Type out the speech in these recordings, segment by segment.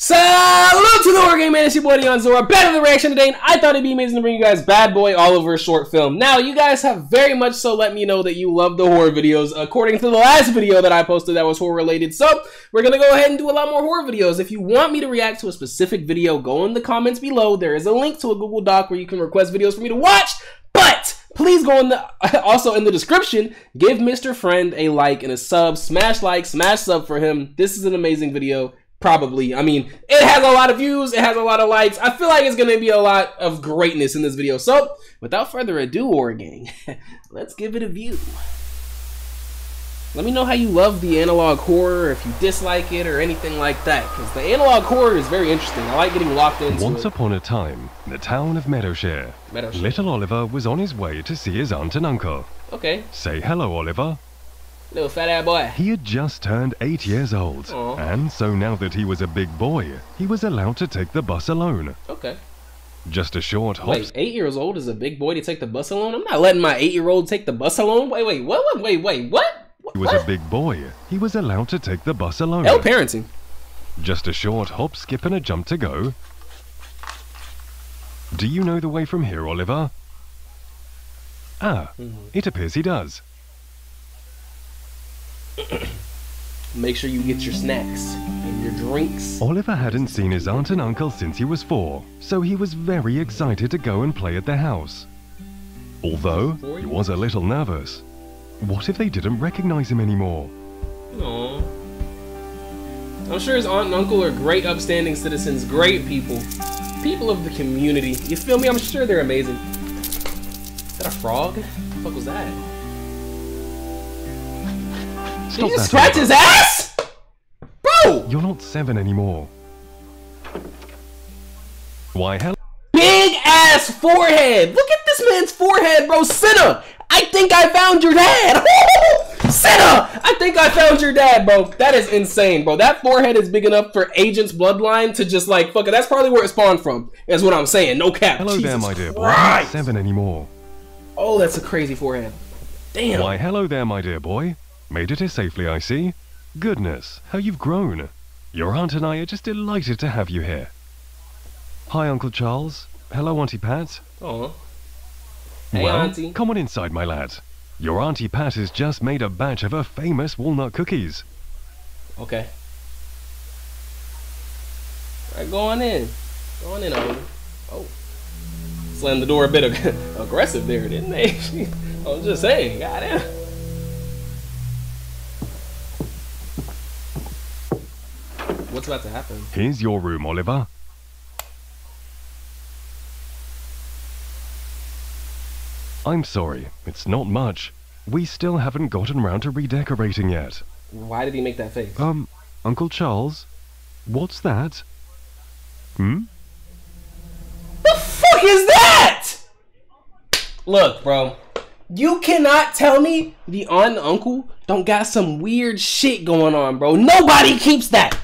Salute to the Horror Game Man, it's your boy DionsAura, with the reaction today, and I thought it'd be amazing to bring you guys Bad Boy Oliver short film. Now, you guys have very much so let me know that you love the horror videos, according to the last video that I posted that was horror related, so we're gonna go ahead and do a lot more horror videos. If you want me to react to a specific video, go in the comments below, there is a link to a Google Doc where you can request videos for me to watch, but please go in the also in the description give mr friend a like and a sub. Smash like smash sub for him. This is an amazing video probably i mean it has a lot of views it has a lot of likes i feel like it's gonna be a lot of greatness in this video so without further ado or gang let's give it a view let me know how you love the analog horror, if you dislike it or anything like that, because the analog horror is very interesting. I like getting locked into Once it. upon a time, in the town of Meadowshire, Meadowshire. little Oliver was on his way to see his aunt and uncle. Okay, Say hello, Oliver. Little fat ass boy. He had just turned eight years old, Aw. and so now that he was a big boy, he was allowed to take the bus alone. Okay. Just a short hop. Wait, eight years old is a big boy to take the bus alone? I'm not letting my eight year old take the bus alone. Wait, wait, what? Wait, wait, wait, what? He was a big boy. He was allowed to take the bus alone. Hell parenting. Just a short hop, skip, and a jump to go. Do you know the way from here, Oliver? Ah, Mm-hmm. it appears he does. Make sure you get your snacks and your drinks. Oliver hadn't seen his aunt and uncle since he was four, so he was very excited to go and play at their house. Although, he was a little nervous. What if they didn't recognize him anymore? Aww. I'm sure his aunt and uncle are great, upstanding citizens, great people. People of the community. You feel me? I'm sure they're amazing. Is that a frog? What the fuck was that? Did he scratch his ass? Bro! You're not seven anymore. Why, hello. Big ass forehead. Look at this man's forehead, bro. Senna, I think I found your dad. Senna, I think I found your dad, bro. That is insane, bro. That forehead is big enough for Agent's bloodline to just like fuck it. That's probably where it spawned from. Is what I'm saying. No cap. Hello there, my dear boy. You're not Christ. seven anymore. Oh, that's a crazy forehead. Damn. Why, hello there, my dear boy. Made it here safely, I see. Goodness, how you've grown. Your aunt and I are just delighted to have you here. Hi, Uncle Charles. Hello, Auntie Pat. Oh. Hey, well, Auntie. come on inside, my lad. Your Auntie Pat has just made a batch of her famous walnut cookies. Okay. Alright, go on in. Go on in, Oliver. Oh. Slammed the door a bit ag- aggressive there, didn't they? I was just saying, goddamn. What's about to happen? Here's your room, Oliver. I'm sorry, it's not much. We still haven't gotten round to redecorating yet. Why did he make that face? Um, Uncle Charles? What's that? Hmm? the fuck is that? Look, bro. You cannot tell me the aunt and uncle don't got some weird shit going on, bro. Nobody keeps that.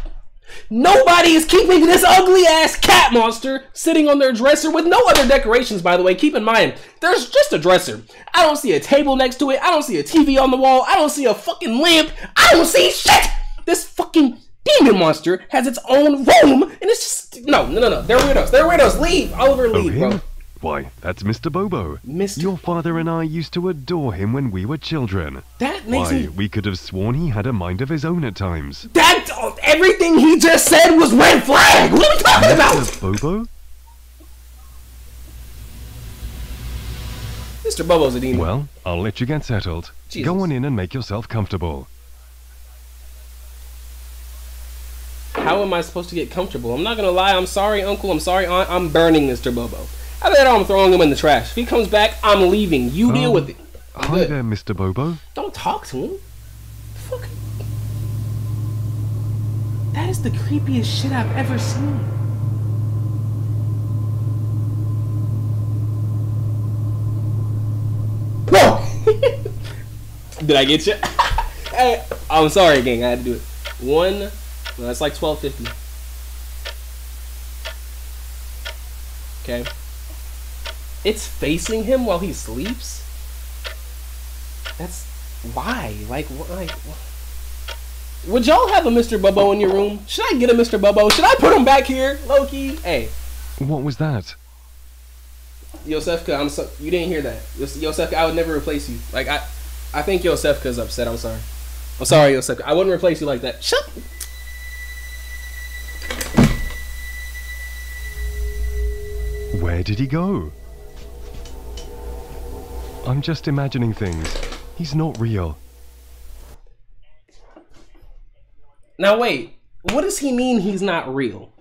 Nobody is keeping this ugly ass cat monster sitting on their dresser with no other decorations, by the way. Keep in mind, there's just a dresser. I don't see a table next to it. I don't see a TV on the wall. I don't see a fucking lamp. I don't see shit. This fucking demon monster has its own room, and it's just no, no, no, no. They're weirdos. They're weirdos. Leave, Oliver. Oh, Leave, bro. Why, that's Mr. Bobo. Mr. Your father and I used to adore him when we were children. That makes Why, me. we could have sworn he had a mind of his own at times. That oh, everything he just said was red flag. What are we talking about? Mr. Bobo? Mr. Bobo's a demon. Well, I'll let you get settled. Jesus. Go on in and make yourself comfortable. How am I supposed to get comfortable? I'm not gonna lie. I'm sorry, Uncle. I'm sorry, Aunt. I'm burning Mr. Bobo. After that, I'm throwing him in the trash. If he comes back, I'm leaving. You deal Oh, with it. I'm Hi good. there, Mr. Bobo. Don't talk to him. Fuck. That is the creepiest shit I've ever seen. Whoa! Did I get you? hey, I'm sorry, gang. I had to do it. One. No, that's like twelve fifty. Okay. It's facing him while he sleeps. That's why. Like, wh- like. Would y'all have a Mr. Bubbo in your room? Should I get a Mr. Bubbo? Should I put him back here, Loki? Hey, What was that? Yosefka, I'm so you didn't hear that. Yos- Yosefka, I would never replace you. Like I, I think Yosefka's upset. I'm sorry. I'm sorry, Yosefka. I wouldn't replace you like that. Shut. Where did he go? I'm just imagining things. He's not real. Now wait, what does he mean he's not real?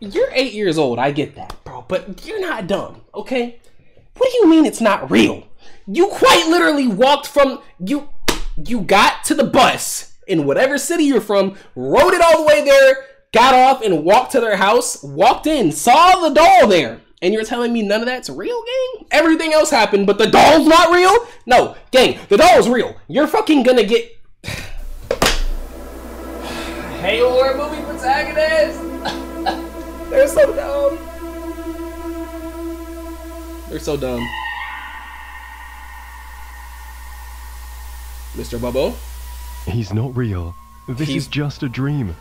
You're eight years old, I get that, bro, but you're not dumb, okay? What do you mean it's not real? You quite literally walked from you you got to the bus in whatever city you're from, rode it all the way there, got off and walked to their house, walked in, saw the doll there. And you're telling me none of that's real, gang? Everything else happened, but the doll's not real? No, gang, the doll's real. You're fucking gonna get Hey, horror movie protagonist! They're so dumb. They're so dumb. Mr. Bubbo? He's not real. This He's- is just a dream.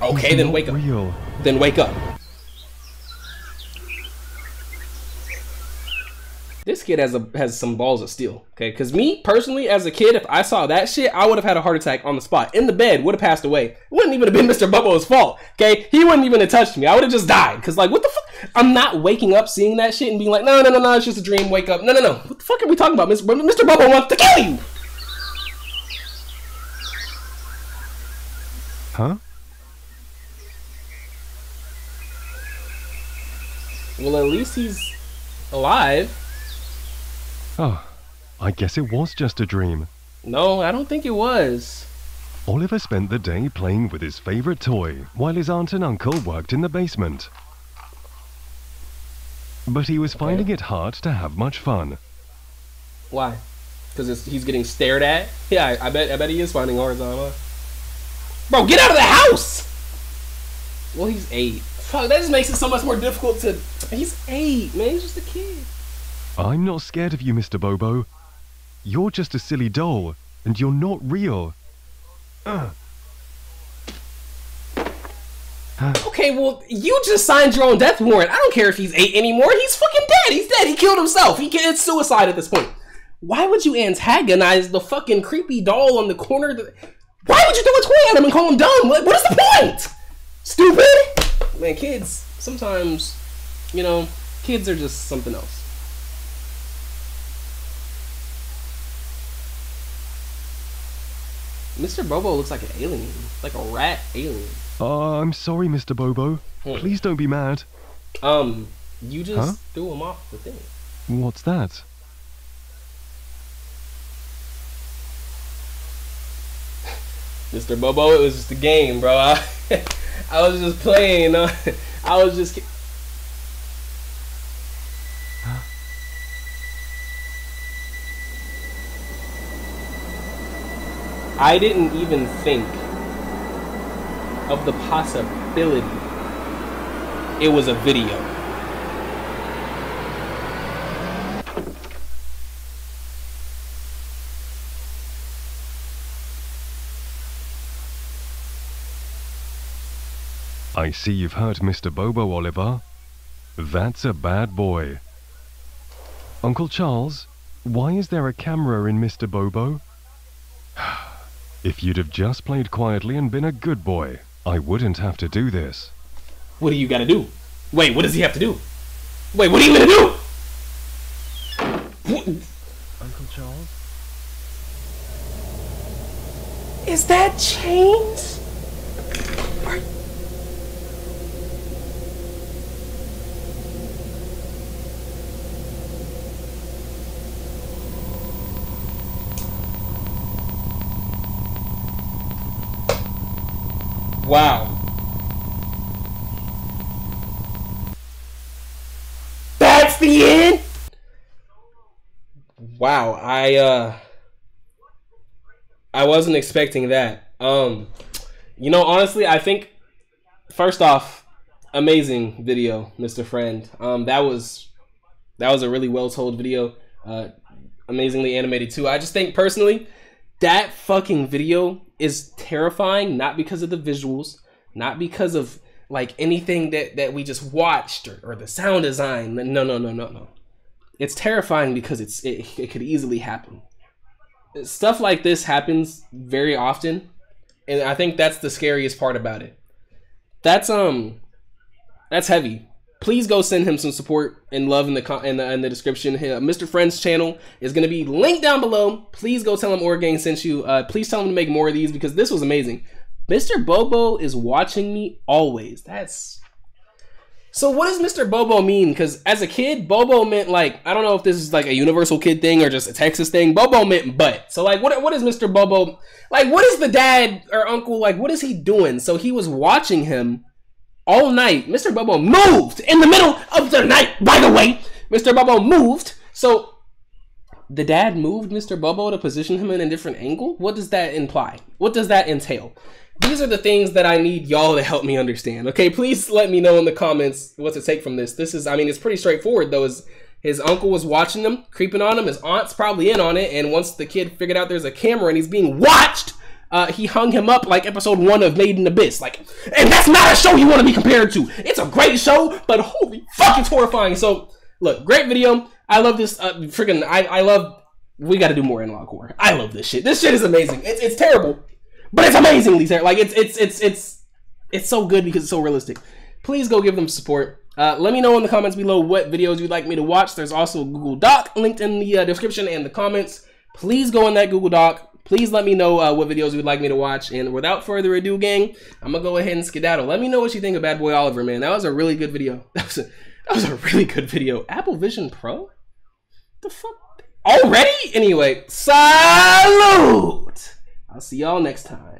Okay, He's then wake up. Real. Then wake up. Kid has a has some balls of steel. Okay, because me personally, as a kid, if I saw that shit, I would have had a heart attack on the spot in the bed. Would have passed away. It wouldn't even have been Mr. Bubbo's fault. Okay, he wouldn't even have touched me. I would have just died. Cause like, what the fuck? I'm not waking up seeing that shit and being like, no, no, no, no, it's just a dream. Wake up. No, no, no. What the fuck are we talking about? Mr. Mr. Bubbo wants to kill you. Huh? Well, at least he's alive. Oh, I guess it was just a dream. No, I don't think it was. Oliver spent the day playing with his favorite toy while his aunt and uncle worked in the basement. But he was finding it hard to have much fun. Why? Because he's getting stared at. Yeah, I, I bet. I bet he is finding hard. Huh? Bro, get out of the house. Well, he's eight. Fuck, that just makes it so much more difficult to. He's eight, man. He's just a kid. I'm not scared of you, Mr. Bobo. You're just a silly doll, and you're not real. Ugh. Okay, well, you just signed your own death warrant. I don't care if he's eight anymore. He's fucking dead. He's dead. He killed himself. He committed suicide at this point. Why would you antagonize the fucking creepy doll on the corner? Why would you throw a toy at him and call him dumb? What, what is the point? Stupid? Man, kids, sometimes, you know, kids are just something else. Mr. Bobo looks like an alien. Like a rat alien. Uh, I'm sorry, Mr. Bobo. Hmm. Please don't be mad. Um, you just Huh? threw him off the thing. What's that? Mr. Bobo, it was just a game, bro. I, I was just playing. uh, I was just. I didn't even think of the possibility it was a video. I see you've hurt Mr. Bobo, Oliver. That's a bad boy. Uncle Charles, why is there a camera in Mr. Bobo? If you'd have just played quietly and been a good boy, I wouldn't have to do this. What are you gonna do? Wait, what does he have to do? Wait, what are you gonna do? Uncle Charles? Is that chains? Wow. That's the end? Wow, I uh I wasn't expecting that. Um, you know, honestly, I think first off, amazing video, Mr. Friend. Um, that was that was a really well told video. Uh, amazingly animated too. I just think personally, that fucking video is terrifying, not because of the visuals, not because of like anything that that we just watched or, or the sound design. No, no, no, no, no. It's terrifying because it's it, it could easily happen. Stuff like this happens very often, and I think that's the scariest part about it. That's um, that's heavy. Please go send him some support and love in the in the, in the description. Mr. Friend's channel is going to be linked down below. Please go tell him Organg sent you. Uh, please tell him to make more of these because this was amazing. Mr. Bobo is watching me always. That's so. What does Mr. Bobo mean? Because as a kid, Bobo meant like I don't know if this is like a universal kid thing or just a Texas thing. Bobo meant butt. So like, what what is Mr. Bobo like? What is the dad or uncle like? What is he doing? So he was watching him all night. Mr. Bobo moved in the middle of the night. By the way, Mr. Bobo moved. So the dad moved Mr. Bobo to position him in a different angle. What does that imply? What does that entail? these are the things that I need y'all to help me understand. Okay, please let me know in the comments what to take from this. This is, I mean, it's pretty straightforward though. His, his uncle was watching them, creeping on him. His aunt's probably in on it. And once the kid figured out there's a camera and he's being watched, uh, he hung him up like episode one of Made in Abyss. Like, and that's not a show you want to be compared to. It's a great show, but holy fuck, it's horrifying. So, look, great video. I love this. Uh, freaking, I, I love. We got to do more analog horror. I love this shit. This shit is amazing. It's, it's terrible but it's amazingly terrible. Like it's it's it's it's it's so good because it's so realistic. Please go give them support. Uh, let me know in the comments below what videos you'd like me to watch. There's also a Google Doc linked in the uh, description and the comments. Please go in that Google Doc. Please let me know uh, what videos you'd like me to watch. And without further ado, gang, I'm gonna go ahead and skedaddle. Let me know what you think of Bad Boy Oliver, man. That was a really good video. That was a, that was a really good video. Apple Vision Pro? The fuck? Already? Anyway, salute! I'll see y'all next time.